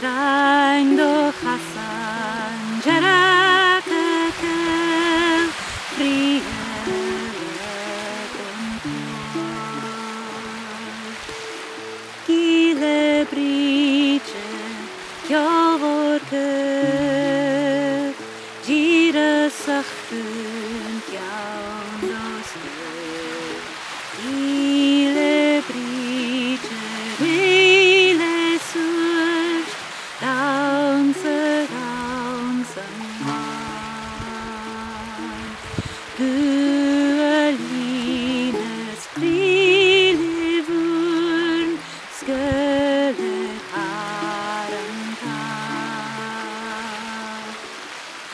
trajndo hasan jarate kel priele Kile priče kjavor ke